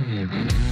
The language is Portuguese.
Hum.